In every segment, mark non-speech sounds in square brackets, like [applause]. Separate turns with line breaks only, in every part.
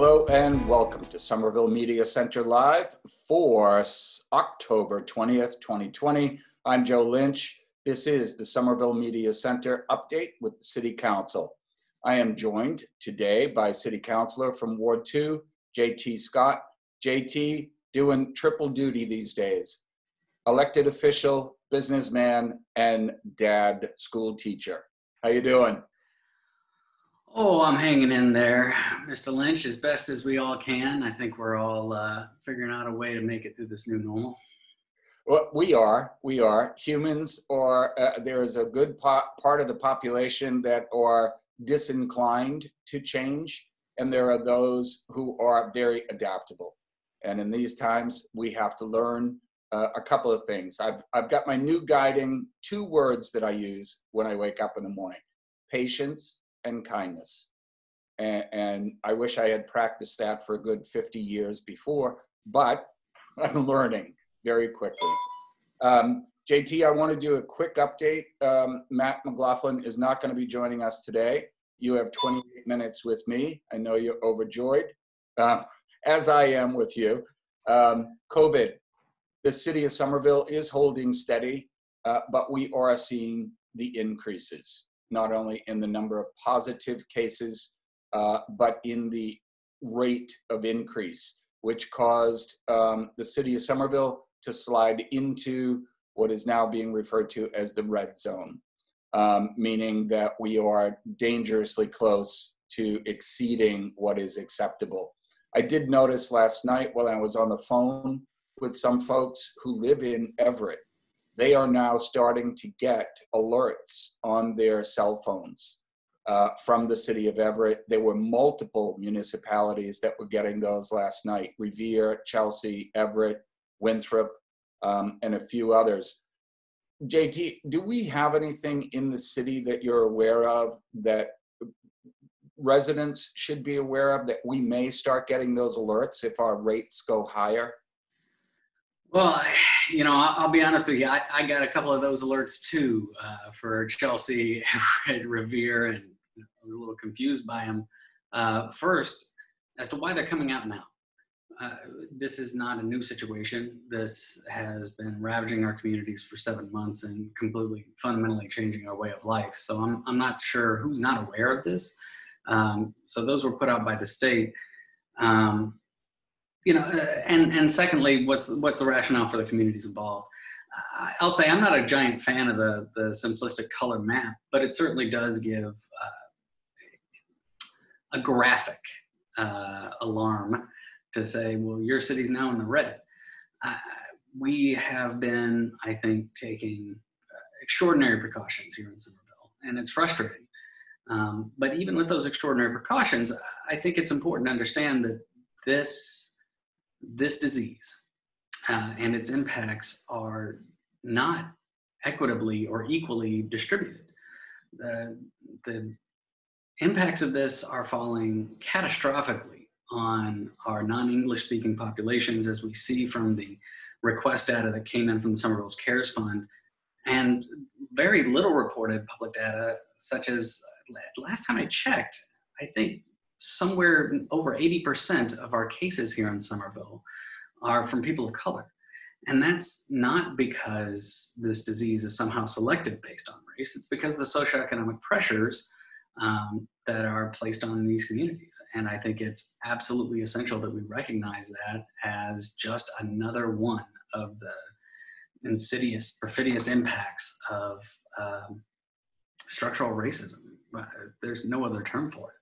Hello and welcome to Somerville Media Center Live for October 20th, 2020. I'm Joe Lynch. This is the Somerville Media Center update with the City Council. I am joined today by City Councilor from Ward 2, JT Scott. JT doing triple duty these days. Elected official, businessman, and dad school teacher. How you doing?
Oh, I'm hanging in there, Mr. Lynch, as best as we all can. I think we're all uh, figuring out a way to make it through this new normal.
Well, we are. We are. Humans are, uh, there is a good po- part of the population that are disinclined to change, and there are those who are very adaptable. And in these times, we have to learn uh, a couple of things. I've, I've got my new guiding two words that I use when I wake up in the morning patience and kindness. And, and I wish I had practiced that for a good 50 years before, but [laughs] I'm learning very quickly. Um, JT, I want to do a quick update. Um, Matt McLaughlin is not going to be joining us today. You have 28 minutes with me. I know you're overjoyed, uh, as I am with you. Um, COVID, the city of Somerville is holding steady, uh, but we are seeing the increases not only in the number of positive cases, uh, but in the rate of increase, which caused um, the city of Somerville to slide into what is now being referred to as the red zone, um, meaning that we are dangerously close to exceeding what is acceptable. I did notice last night while I was on the phone with some folks who live in Everett they are now starting to get alerts on their cell phones uh, from the city of Everett. There were multiple municipalities that were getting those last night Revere, Chelsea, Everett, Winthrop, um, and a few others. JT, do we have anything in the city that you're aware of that residents should be aware of that we may start getting those alerts if our rates go higher?
Well, you know, I'll, be honest with you. I, I, got a couple of those alerts too uh, for Chelsea, [laughs] Revere, and I was a little confused by them. Uh, first, as to why they're coming out now. Uh, this is not a new situation. This has been ravaging our communities for seven months and completely, fundamentally changing our way of life. So I'm, I'm not sure who's not aware of this. Um, so those were put out by the state. Um, you know, uh, and and secondly, what's what's the rationale for the communities involved? Uh, I'll say I'm not a giant fan of the the simplistic color map, but it certainly does give uh, a graphic uh, alarm to say, well, your city's now in the red. we have been, I think, taking uh, extraordinary precautions here in Somerville, and it's frustrating. Um, but even with those extraordinary precautions, I think it's important to understand that this this disease uh, and its impacts are not equitably or equally distributed. The, the impacts of this are falling catastrophically on our non-English speaking populations as we see from the request data that came in from the Somerville's CARES Fund and very little reported public data such as last time I checked, I think somewhere over 80% of our cases here in Somerville are from people of color. And that's not because this disease is somehow selected based on race, it's because the socioeconomic pressures um, that are placed on these communities. And I think it's absolutely essential that we recognize that as just another one of the insidious, perfidious impacts of um, structural racism. There's no other term for it.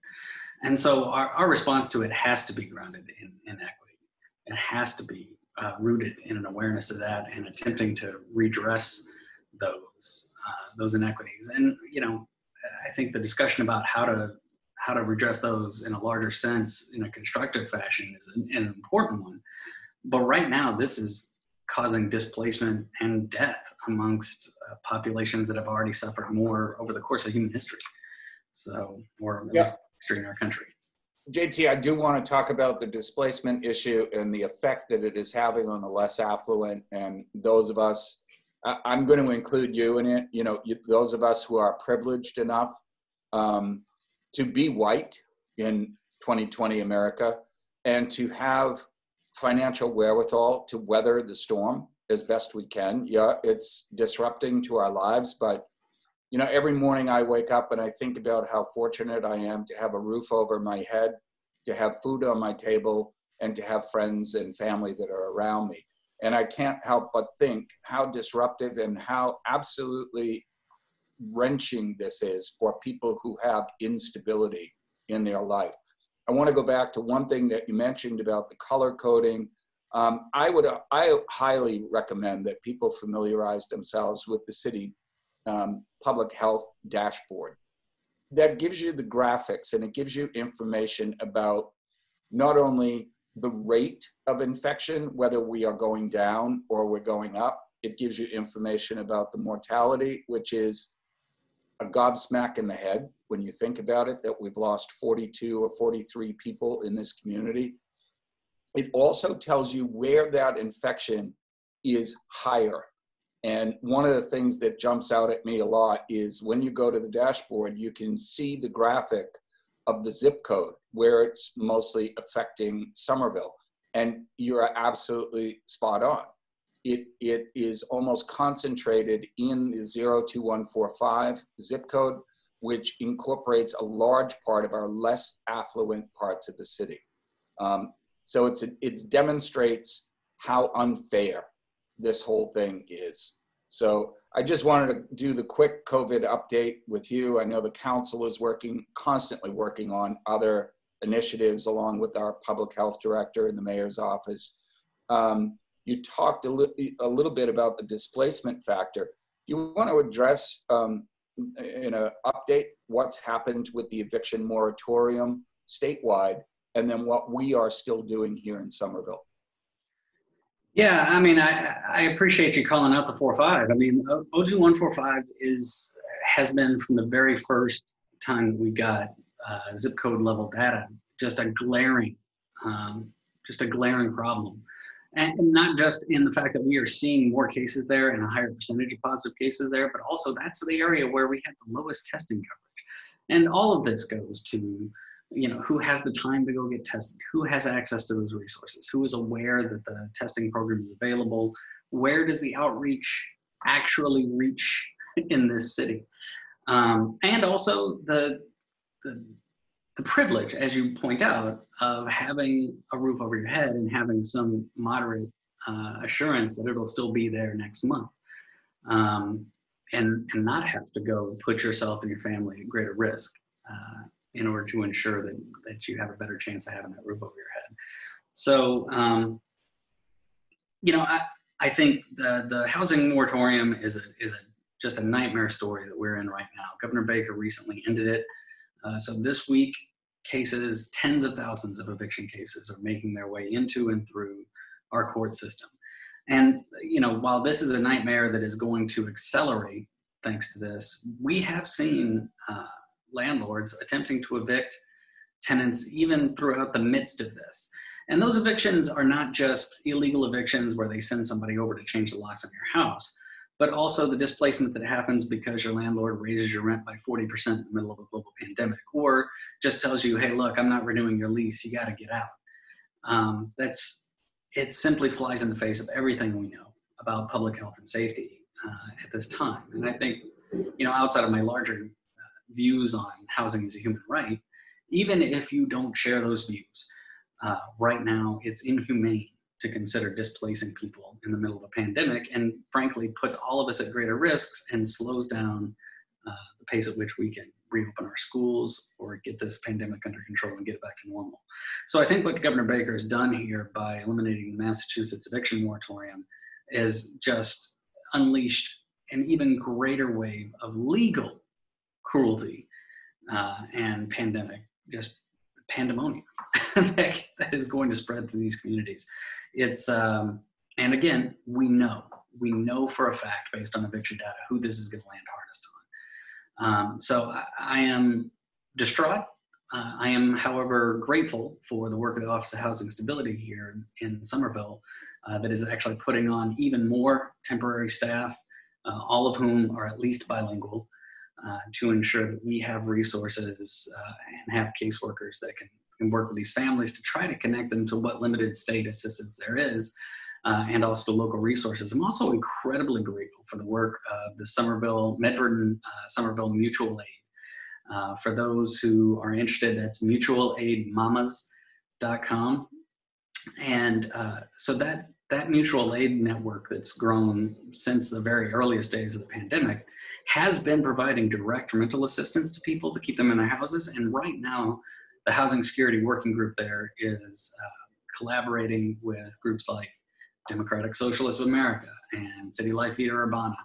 And so our, our response to it has to be grounded in, in equity. It has to be uh, rooted in an awareness of that and attempting to redress those uh, those inequities. And you know, I think the discussion about how to how to redress those in a larger sense in a constructive fashion is an, an important one. But right now, this is causing displacement and death amongst uh, populations that have already suffered more over the course of human history. So, or yeah history in our country.
JT, I do want to talk about the displacement issue and the effect that it is having on the less affluent and those of us. I'm going to include you in it. You know, those of us who are privileged enough um, to be white in 2020 America, and to have financial wherewithal to weather the storm as best we can. Yeah, it's disrupting to our lives, but you know, every morning I wake up and I think about how fortunate I am to have a roof over my head, to have food on my table, and to have friends and family that are around me. And I can't help but think how disruptive and how absolutely wrenching this is for people who have instability in their life. I want to go back to one thing that you mentioned about the color coding. Um, I would I highly recommend that people familiarize themselves with the city um, public health dashboard. That gives you the graphics and it gives you information about not only the rate of infection, whether we are going down or we're going up. It gives you information about the mortality, which is a gobsmack in the head when you think about it, that we've lost 42 or 43 people in this community. It also tells you where that infection is higher. And one of the things that jumps out at me a lot is when you go to the dashboard, you can see the graphic of the zip code where it's mostly affecting Somerville. And you're absolutely spot on. It, it is almost concentrated in the 02145 zip code, which incorporates a large part of our less affluent parts of the city. Um, so it's, it demonstrates how unfair this whole thing is. So I just wanted to do the quick COVID update with you. I know the council is working, constantly working on other initiatives along with our public health director in the mayor's office. Um, you talked a, li a, little bit about the displacement factor. You want to address um, in an update what's happened with the eviction moratorium statewide and then what we are still doing here in Somerville.
Yeah, I mean, I, I appreciate you calling out the four five. I mean, O2 one four five is has been from the very first time we got uh, zip code level data just a glaring, um, just a glaring problem, and not just in the fact that we are seeing more cases there and a higher percentage of positive cases there, but also that's the area where we have the lowest testing coverage, and all of this goes to you know who has the time to go get tested? Who has access to those resources? Who is aware that the testing program is available? Where does the outreach actually reach in this city? Um, and also the, the the privilege as you point out of having a roof over your head and having some moderate uh, assurance that it'll still be there next month. Um, and and not have to go put yourself and your family at greater risk. Uh, in order to ensure that, that you have a better chance of having that roof over your head. So, um, you know, I, I think the, the housing moratorium is a, is a, just a nightmare story that we're in right now. Governor Baker recently ended it. Uh, so this week, cases, tens of thousands of eviction cases are making their way into and through our court system. And, you know, while this is a nightmare that is going to accelerate thanks to this, we have seen uh, landlords attempting to evict tenants even throughout the midst of this. And those evictions are not just illegal evictions where they send somebody over to change the locks on your house, but also the displacement that happens because your landlord raises your rent by 40% in the middle of a global pandemic, or just tells you, hey, look, I'm not renewing your lease, you got to get out. Um, that's it simply flies in the face of everything we know about public health and safety uh, at this time. And I think, you know, outside of my larger views on housing as a human right, even if you don't share those views. Uh, right now, it's inhumane to consider displacing people in the middle of a pandemic and frankly puts all of us at greater risks and slows down uh, the pace at which we can reopen our schools or get this pandemic under control and get it back to normal. So I think what Governor Baker has done here by eliminating the Massachusetts eviction moratorium is just unleashed an even greater wave of legal cruelty uh, and pandemic, just pandemonium [laughs] that, is going to spread through these communities. It's um, and again, we know we know for a fact based on eviction data who this is going to land hardest on. Um, so I, I, am distraught. Uh, I am, however, grateful for the work of the Office of Housing Stability here in, in Somerville uh, that is actually putting on even more temporary staff, uh, all of whom are at least bilingual, uh, to ensure that we have resources uh, and have caseworkers that can and work with these families to try to connect them to what limited state assistance there is uh, and also local resources. I'm also incredibly grateful for the work of the Somerville, Medford uh, Somerville Mutual Aid. Uh, for those who are interested, that's mutualaidmamas.com. And so that that mutual aid network that's grown since the very earliest days of the pandemic has been providing direct rental assistance to people to keep them in their houses. And right now, the Housing Security Working Group there is uh, collaborating with groups like Democratic Socialists of America and City Life Vida Urbana.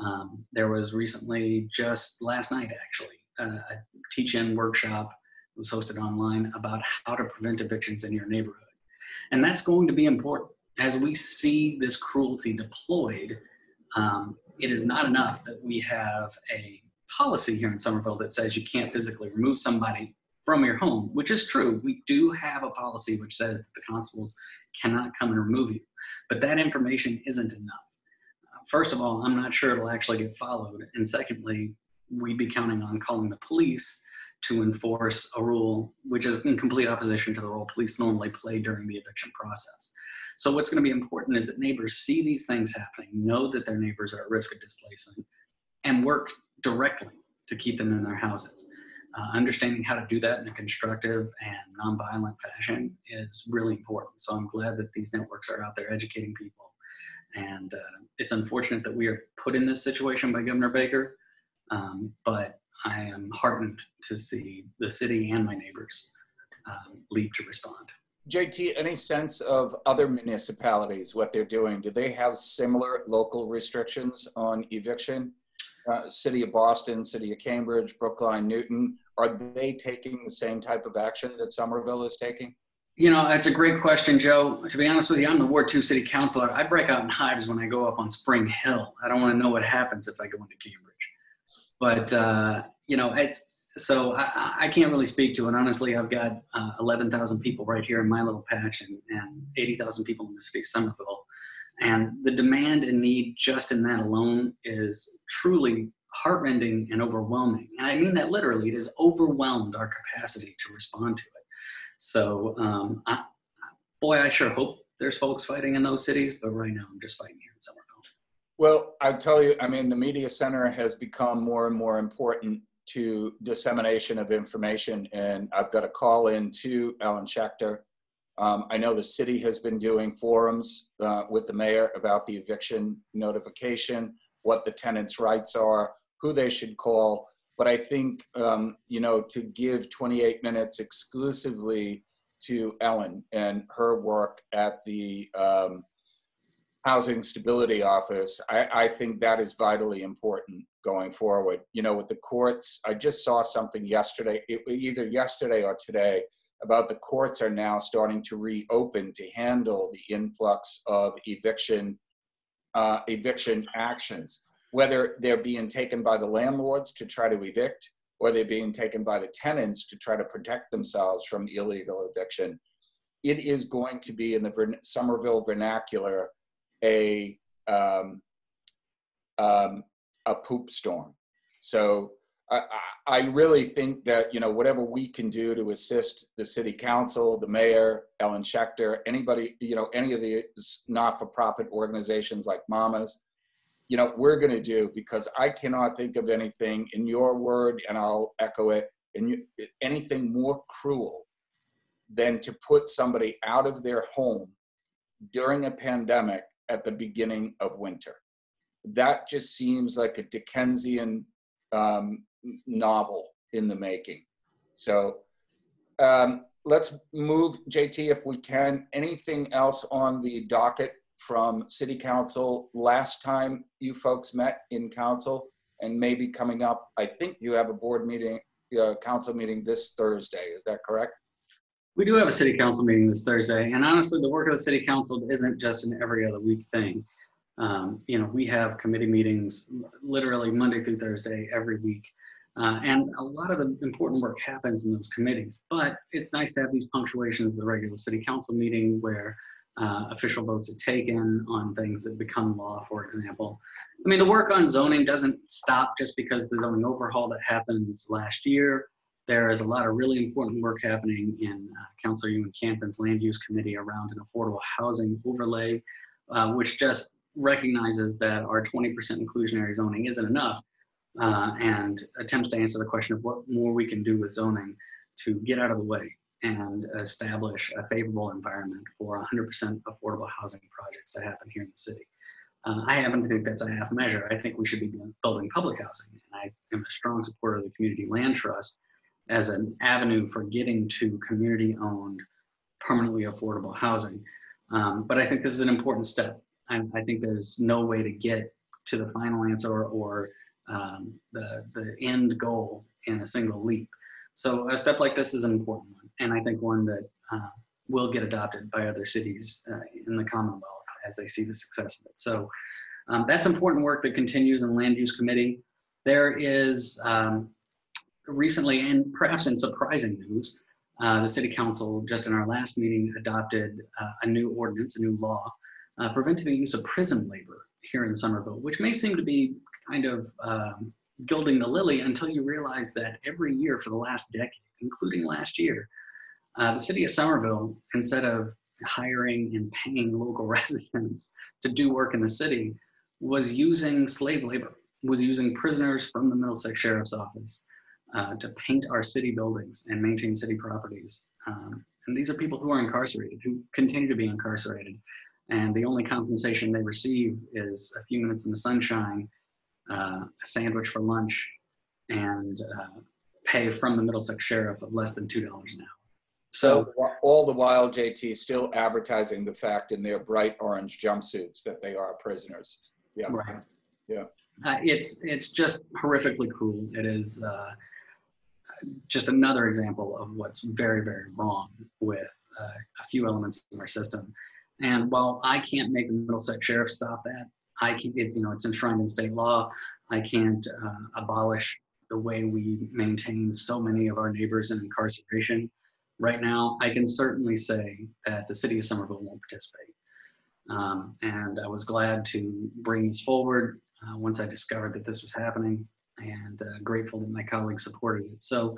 Um, there was recently, just last night actually, uh, a teach-in workshop was hosted online about how to prevent evictions in your neighborhood. And that's going to be important as we see this cruelty deployed, um, it is not enough that we have a policy here in Somerville that says you can't physically remove somebody from your home, which is true. We do have a policy which says that the constables cannot come and remove you, but that information isn't enough. Uh, first of all, I'm not sure it'll actually get followed. And secondly, we'd be counting on calling the police to enforce a rule which is in complete opposition to the role police normally play during the eviction process. So what's going to be important is that neighbors see these things happening, know that their neighbors are at risk of displacement, and work directly to keep them in their houses. Uh, understanding how to do that in a constructive and nonviolent fashion is really important. So I'm glad that these networks are out there educating people. And uh, it's unfortunate that we are put in this situation by Governor Baker, um, but I am heartened to see the city and my neighbors um, lead to respond.
JT, any sense of other municipalities, what they're doing? Do they have similar local restrictions on eviction? Uh, City of Boston, City of Cambridge, Brookline, Newton, are they taking the same type of action that Somerville is taking?
You know, that's a great question, Joe. To be honest with you, I'm the Ward 2 City Councilor. I break out in hives when I go up on Spring Hill. I don't want to know what happens if I go into Cambridge. But, uh, you know, it's so I, I, can't really speak to it. Honestly, I've got uh, 11,000 people right here in my little patch and, and 80,000 people in the city of Somerville. And the demand and need just in that alone is truly heartrending and overwhelming. And I mean that literally. It has overwhelmed our capacity to respond to it. So, um, I, boy, I sure hope there's folks fighting in those cities, but right now I'm just fighting here in Somerville.
Well, I tell you, I mean, the media center has become more and more important to dissemination of information. And I've got a call in to Ellen Shachter. Um, I know the city has been doing forums uh, with the mayor about the eviction notification, what the tenants' rights are, who they should call. But I think, um, you know, to give 28 minutes exclusively to Ellen and her work at the um, Housing Stability Office, I, I think that is vitally important going forward. You know, with the courts, I just saw something yesterday, either yesterday or today, about the courts are now starting to reopen to handle the influx of eviction uh, eviction actions, whether they're being taken by the landlords to try to evict or they're being taken by the tenants to try to protect themselves from illegal eviction. It is going to be in the Somerville vernacular a um, um, a poop storm. So I, I really think that you know whatever we can do to assist the city council, the mayor, Ellen Shachter, anybody, you know, any of the not-for-profit organizations like Mamas, you know, we're going to do because I cannot think of anything in your word, and I'll echo it, in anything more cruel than to put somebody out of their home during a pandemic at the beginning of winter that just seems like a Dickensian um, novel in the making. So um, let's move, JT, if we can. Anything else on the docket from City Council last time you folks met in council and maybe coming up? I think you have a board meeting, uh, council meeting this Thursday. Is that correct?
We do have a city council meeting this Thursday, and honestly, the work of the city council isn't just an every other week thing. Um, you know, we have committee meetings literally Monday through Thursday every week. Uh, and a lot of the important work happens in those committees, but it's nice to have these punctuations of the regular city council meeting where uh, official votes are taken on things that become law, for example. I mean, the work on zoning doesn't stop just because the zoning overhaul that happened last year there is a lot of really important work happening in uh, Councilor Ewen Land Use Committee around an affordable housing overlay, uh, which just recognizes that our 20% inclusionary zoning isn't enough uh, and attempts to answer the question of what more we can do with zoning to get out of the way and establish a favorable environment for 100% affordable housing projects to happen here in the city. Uh, I happen to think that's a half measure. I think we should be building public housing. And I am a strong supporter of the Community Land Trust as an avenue for getting to community owned, permanently affordable housing. Um, but I think this is an important step. I, I, think there's no way to get to the final answer or, or um, the, the end goal in a single leap. So a step like this is an important one, and I think one that uh, will get adopted by other cities uh, in the Commonwealth as they see the success of it. So um, that's important work that continues in Land Use Committee. There is um, recently, and perhaps in surprising news, uh, the City Council just in our last meeting adopted uh, a new ordinance, a new law, uh, preventing the use of prison labor here in Somerville, which may seem to be kind of um, gilding the lily until you realize that every year for the last decade, including last year, uh, the city of Somerville, instead of hiring and paying local [laughs] residents to do work in the city, was using slave labor, was using prisoners from the Middlesex Sheriff's Office uh, to paint our city buildings and maintain city properties. Um, and these are people who are incarcerated, who continue to be incarcerated. And the only compensation they receive is a few minutes in the sunshine uh, a sandwich for lunch, and uh, pay from the Middlesex Sheriff of less than $2 an hour.
So all the while, JT still advertising the fact in their bright orange jumpsuits that they are prisoners. Yeah.
Right.
Yeah.
Uh, it's it's just horrifically cruel. It is uh, just another example of what's very very wrong with uh, a few elements of our system. And while I can't make the Middlesex Sheriff stop that, I can, it's, you know, it's enshrined in state law. I can't uh, abolish the way we maintain so many of our neighbors in incarceration. Right now, I can certainly say that the city of Somerville won't participate. Um, and I was glad to bring this forward uh, once I discovered that this was happening and uh, grateful that my colleagues supported it. So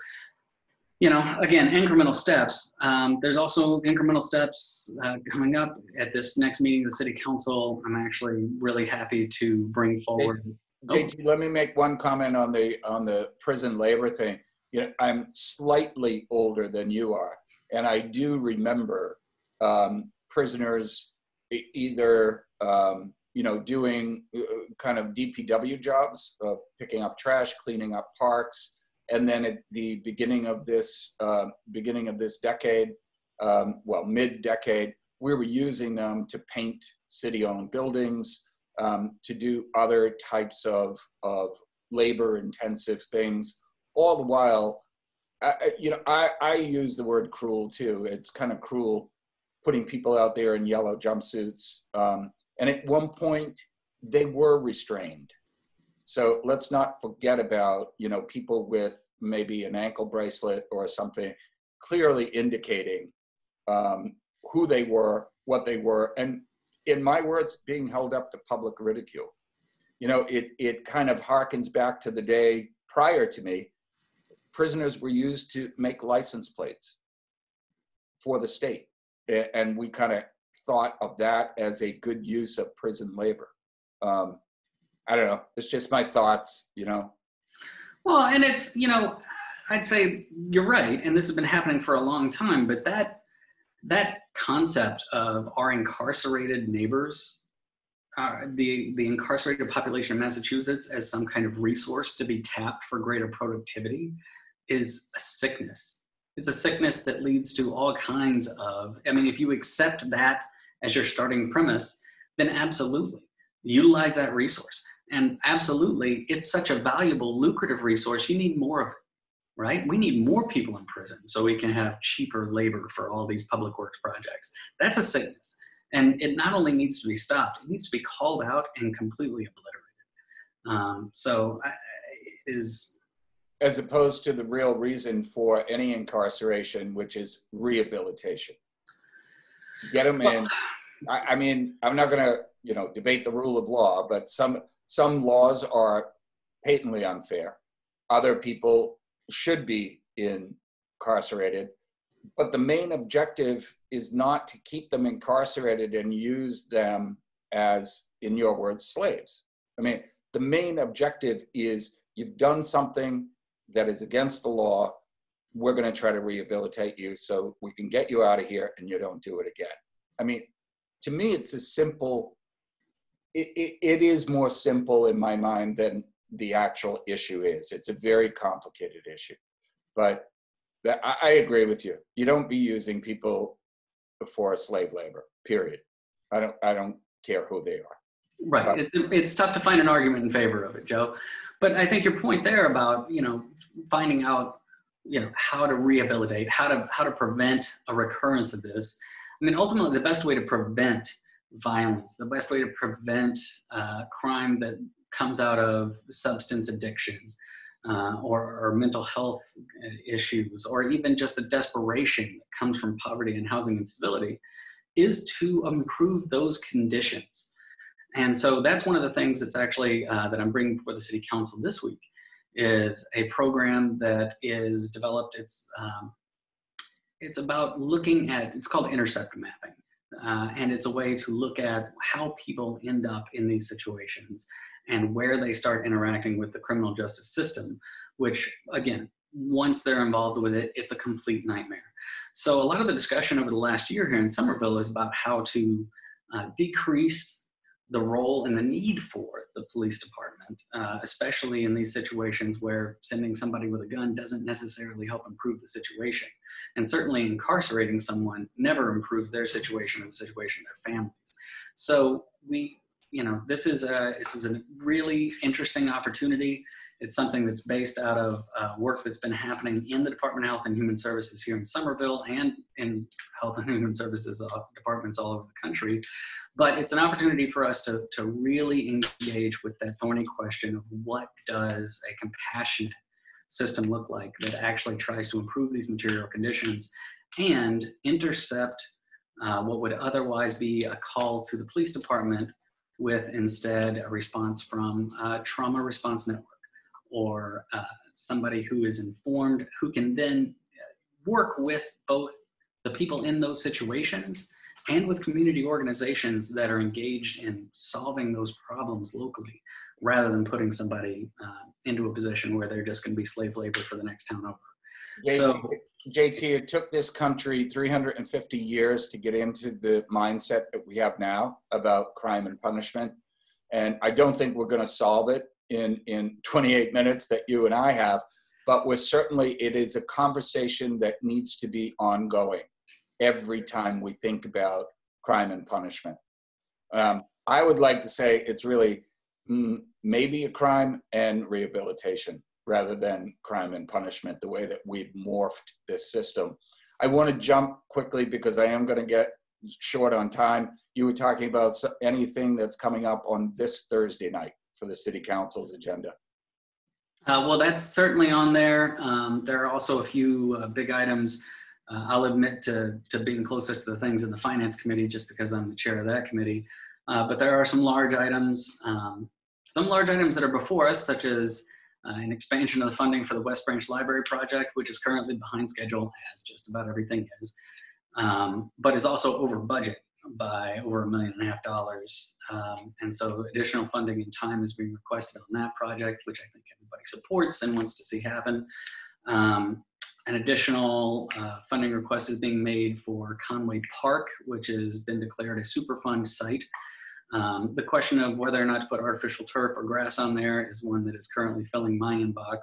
you know, again, incremental steps. Um, there's also incremental steps uh, coming up at this next meeting of the city council. I'm actually really happy to bring forward.
JT, oh. let me make one comment on the on the prison labor thing. You know, I'm slightly older than you are, and I do remember um, prisoners either um, you know doing uh, kind of DPW jobs, uh, picking up trash, cleaning up parks and then at the beginning of this uh, beginning of this decade, um, well, mid-decade, we were using them to paint city-owned buildings, um, to do other types of of labor-intensive things. All the while, I, you know, I I use the word cruel too. It's kind of cruel putting people out there in yellow jumpsuits. Um, and at one point, they were restrained. So let's not forget about, you know, people with maybe an ankle bracelet or something clearly indicating um, who they were, what they were, and in my words, being held up to public ridicule. You know, it, it kind of harkens back to the day prior to me. Prisoners were used to make license plates for the state. And we kind of thought of that as a good use of prison labor. Um, I don't know. It's just my thoughts, you know.
Well, and it's, you know, I'd say you're right, and this has been happening for a long time, but that that concept of our incarcerated neighbors, uh, the the incarcerated population of Massachusetts as some kind of resource to be tapped for greater productivity, is a sickness. It's a sickness that leads to all kinds of. I mean, if you accept that as your starting premise, then absolutely utilize that resource. And absolutely, it's such a valuable, lucrative resource. You need more of it, right? We need more people in prison so we can have cheaper labor for all these public works projects. That's a sickness. And it not only needs to be stopped, it needs to be called out and completely obliterated. Um, so is
as opposed to the real reason for any incarceration, which is rehabilitation. Get them in. I, I mean, I'm not going to, you know, debate the rule of law, but some some laws are patently unfair. Other people should be incarcerated. But the main objective is not to keep them incarcerated and use them as, in your words, slaves. I mean, the main objective is you've done something that is against the law. We're going to try to rehabilitate you so we can get you out of here and you don't do it again. I mean, to me, it's as simple. It, it, it is more simple in my mind than the actual issue is. It's a very complicated issue. But that, I, I agree with you. You don't be using people for slave labor, period. I don't, I don't care who they are.
Right. It, it's tough to find an argument in favor of it, Joe. But I think your point there about, you know, finding out, you know, how to rehabilitate, how to how to prevent a recurrence of this. I mean, ultimately, the best way to prevent violence, the best way to prevent uh, crime that comes out of substance addiction uh, or, or, mental health issues, or even just the desperation that comes from poverty and housing instability, is to improve those conditions. And so that's one of the things that's actually uh, that I'm bringing before the city council this week is a program that is developed. It's um, it's about looking at it's called intercept mapping, uh, and it's a way to look at how people end up in these situations and where they start interacting with the criminal justice system, which again, once they're involved with it, it's a complete nightmare. So a lot of the discussion over the last year here in Somerville is about how to uh, decrease the role and the need for the police department, uh, especially in these situations where sending somebody with a gun doesn't necessarily help improve the situation. And certainly incarcerating someone never improves their situation and the situation of their families. So we you know, this is a this is a really interesting opportunity. It's something that's based out of uh, work that's been happening in the Department of Health and Human Services here in Somerville and in Health and Human Services uh, departments all over the country. But it's an opportunity for us to, to really engage with that thorny question of what does a compassionate system look like that actually tries to improve these material conditions and intercept uh, what would otherwise be a call to the police department with instead a response from a trauma response network or uh, somebody who is informed who can then work with both the people in those situations and with community organizations that are engaged in solving those problems locally rather than putting somebody uh, into a position where they're just going to be slave labor for the next town over.
JT, so, JT, it took this country 350 years to get into the mindset that we have now about crime and punishment. And I don't think we're going to solve it in, in 28 minutes that you and I have, but we're certainly, it is a conversation that needs to be ongoing every time we think about crime and punishment. Um, I would like to say it's really mm, maybe a crime and rehabilitation rather than crime and punishment, the way that we've morphed this system. I want to jump quickly because I am going to get short on time. You were talking about anything that's coming up on this Thursday night for the city council's agenda.
Uh, well, that's certainly on there. Um, there are also a few uh, big items. Uh, I'll admit to, to being closest to the things in the finance committee just because I'm the chair of that committee. Uh, but there are some large items, um, some large items that are before us, such as uh, an expansion of the funding for the West Branch Library project, which is currently behind schedule, as just about everything is, um, but is also over budget by over a million and a half dollars. Um, and so additional funding and time is being requested on that project, which I think everybody supports and wants to see happen. Um, an additional uh, funding request is being made for Conway Park, which has been declared a Superfund site. Um, the question of whether or not to put artificial turf or grass on there is one that is currently filling my inbox.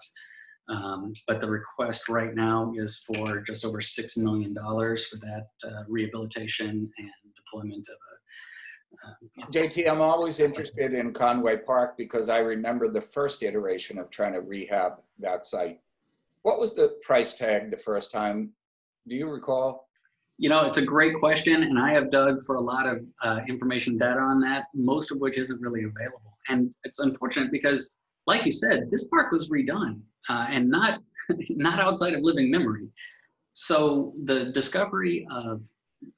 Um, but the request right now is for just over $6 million for that uh, rehabilitation and deployment of a
uh, JT, I'm always interested in Conway Park because I remember the first iteration of trying to rehab that site. What was the price tag the first time? Do you recall?
You know, it's a great question, and I have dug for a lot of uh, information data on that, most of which isn't really available. And it's unfortunate because, like you said, this park was redone uh, and not [laughs] not outside of living memory. So the discovery of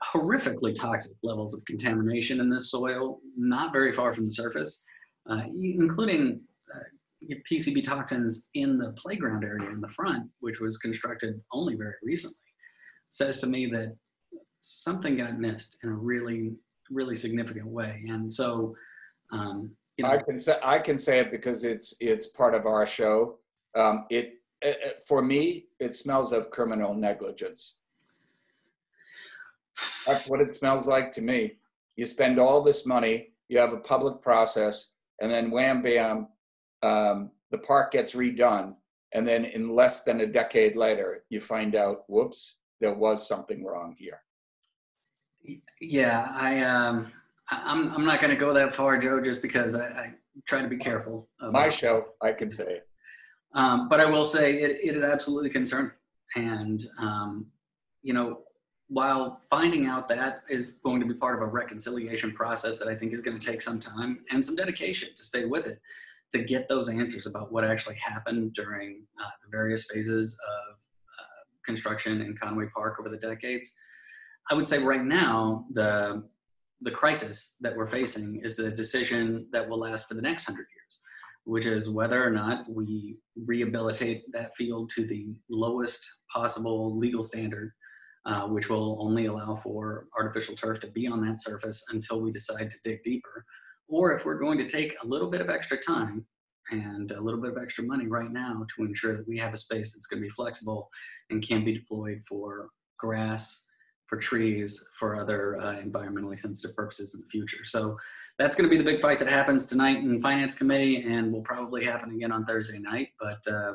horrifically toxic levels of contamination in this soil, not very far from the surface, uh, including uh, PCB toxins in the playground area in the front, which was constructed only very recently, says to me that something got missed in a really, really significant way. And so, um, you know,
I can say I can say it because it's it's part of our show. Um, it, it for me, it smells of criminal negligence. That's what it smells like to me. You spend all this money, you have a public process, and then wham bam, um, the park gets redone. And then in less than a decade later, you find out, whoops, there was something wrong here.
Yeah, I um, I'm I'm not going to go that far, Joe, just because I, I try to be careful. of
My
it.
show, I can say.
Um, but I will say it, it is absolutely concerning. And, um, you know, while finding out that is going to be part of a reconciliation process that I think is going to take some time and some dedication to stay with it, to get those answers about what actually happened during uh, the various phases of uh, construction in Conway Park over the decades. I would say right now, the, the crisis that we're facing is a decision that will last for the next hundred years which is whether or not we rehabilitate that field to the lowest possible legal standard, uh, which will only allow for artificial turf to be on that surface until we decide to dig deeper. Or if we're going to take a little bit of extra time and a little bit of extra money right now to ensure that we have a space that's going to be flexible and can be deployed for grass, for trees, for other uh, environmentally sensitive purposes in the future. So that's going to be the big fight that happens tonight in finance committee and will probably happen again on thursday night. But uh,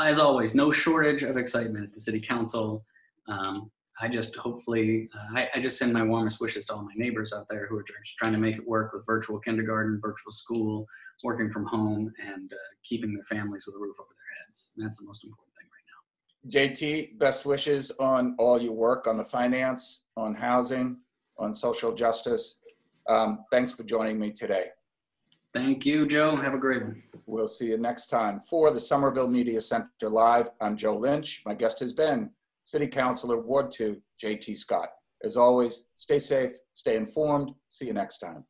as always no shortage of excitement at the city council. Um, i just hopefully uh, I, I just send my warmest wishes to all my neighbors out there who are just trying to make it work with virtual kindergarten virtual school working from home and uh, keeping their families with a roof over their heads. And that's the most important
JT, best wishes on all your work on the finance, on housing, on social justice. Um, thanks for joining me today.
thank you joe have a great one
We'll see you next time. For the Somerville Media Center Live, I'm Joe Lynch. My guest has been City Councilor Ward 2, JT Scott. As always, stay safe, stay informed. See you next time.